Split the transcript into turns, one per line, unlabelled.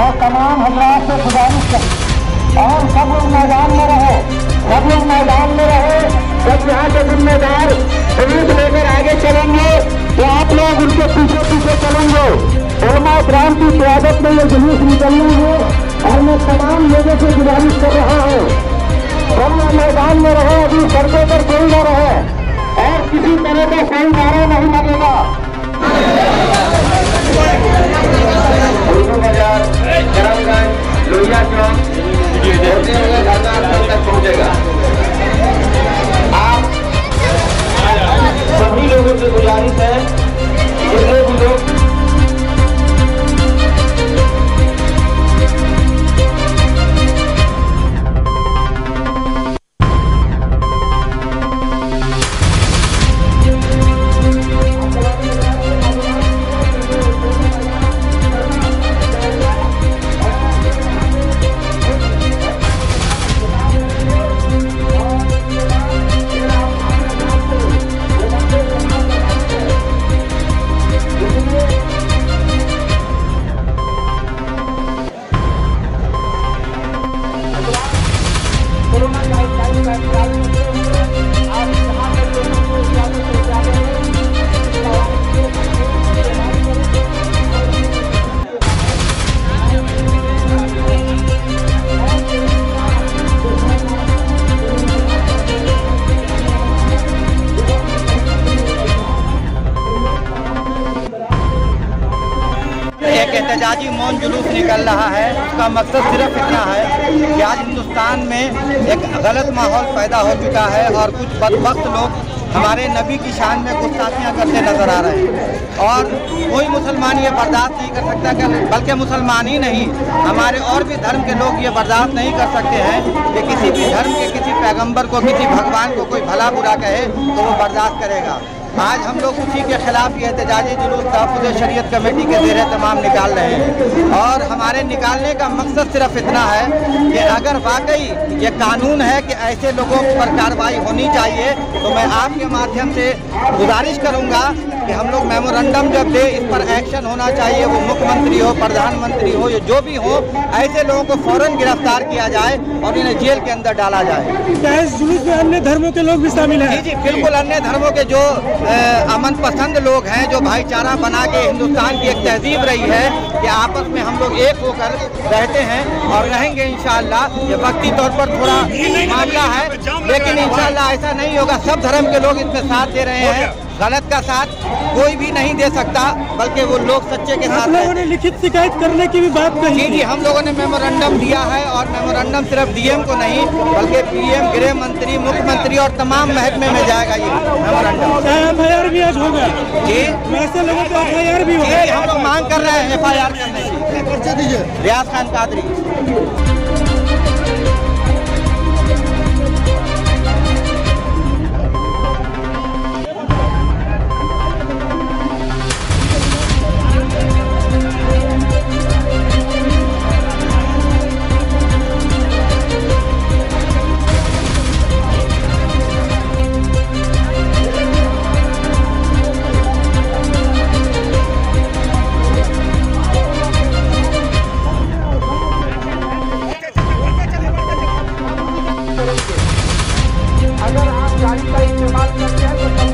मैं तमाम हजरा से गुजारिश कर। और सब लोग मैदान में रहो। सब लोग मैदान में रहो। जब यहाँ के जिम्मेदार रूप लेकर आगे चलेंगे तो आप लोग उनके पीछे पीछे चलेंगे। उलमा ग्राम की स्वागत में ये जुलूस निकलनी है और मैं तमाम लोगों से गुजारिश कर रहा हूँ। सब लोग मैदान में रहे, अभी सड़कों पर कोई न रहे। और किसी तरह का कोई नारा नहीं मरेगा एक
एहतजाजी मौन जुलूस निकल रहा है, उसका मकसद सिर्फ़ इतना है कि आज हिंदुस्तान में एक गलत माहौल पैदा हो चुका है और कुछ बदबख्त लोग हमारे नबी की शान में गुस्ताखियाँ करते नज़र आ रहे हैं। और कोई मुसलमान ये बर्दाश्त नहीं कर सकता कि बल्कि मुसलमान ही नहीं, हमारे और भी धर्म के लोग ये बर्दाश्त नहीं कर सकते हैं कि किसी भी धर्म के किसी पैगंबर को, किसी भगवान को कोई भला बुरा कहे तो वो बर्दाश्त करेगा। आज हम लोग उसी के खिलाफ ये एहतजाजी जुलूस तहफ़ शरीयत कमेटी के जेर तमाम निकाल रहे हैं। और हमारे निकालने का मकसद सिर्फ़ इतना है कि अगर वाकई ये कानून है कि ऐसे लोगों पर कार्रवाई होनी चाहिए तो मैं आपके माध्यम से गुजारिश करूँगा कि हम लोग मेमोरेंडम जब दे इस पर एक्शन होना चाहिए वो मुख्यमंत्री हो प्रधानमंत्री हो या जो भी हो ऐसे लोगों को फ़ौरन गिरफ़्तार किया जाए और इन्हें जेल के अंदर डाला जाए। क्या
इस जुलूस में अन्य धर्मों के लोग भी शामिल
हैं? जी जी बिल्कुल अन्य धर्मों के जो अमन पसंद लोग हैं जो भाईचारा बना के हिंदुस्तान की एक तहजीब रही है कि आपस में हम लोग एक होकर रहते हैं और रहेंगे इन ये वक्ती तौर पर थोड़ा मामला है, लेकिन इन ऐसा नहीं होगा। सब धर्म के लोग इसमें साथ दे रहे हैं। गलत का साथ कोई भी नहीं दे सकता बल्कि वो लोग सच्चे के साथ लोगों ने
लिखित शिकायत करने की भी बात कही
जी जी हम लोगों ने मेमोरेंडम दिया है और मेमोरेंडम सिर्फ़ डीएम को नहीं बल्कि पीएम गृह मंत्री मुख्यमंत्री और तमाम महकमे में जाएगा ये मेमोरेंडम
एफ़ आई आर भी आज होगा?
जी।
वैसे लोगों को एफ़ आई
आर भी होगा। हम लोग मांग कर रहे हैं एफ़ आई आर करने की। रियाज खान कादरी।
गाड़ी का इस्तेमाल करते हैं तो